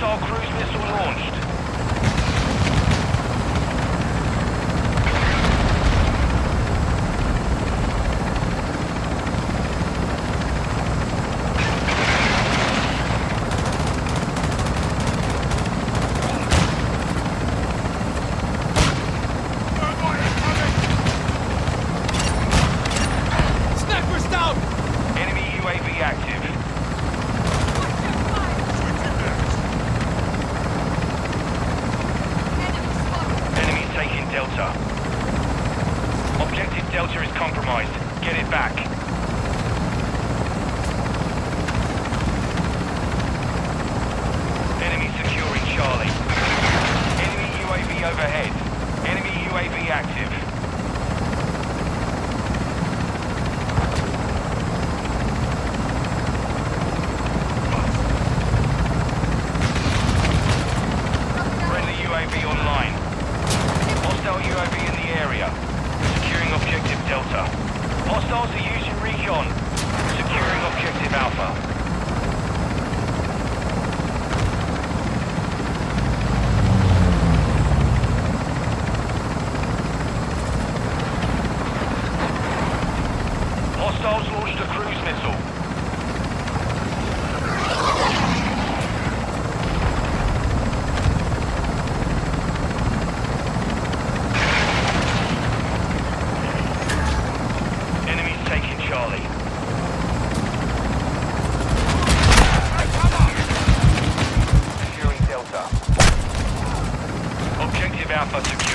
missile cruise missile launched. Objective is compromised. Get it back. Enemy securing Charlie. Enemy UAV overhead. Enemy UAV active. Friendly UAV online. Hostile UAV in the area. Securing objective Delta. Hostiles are using recon. Securing objective Alpha. Hostiles launched a cruise missile. Charlie. Securing Delta. Objective Alpha secure.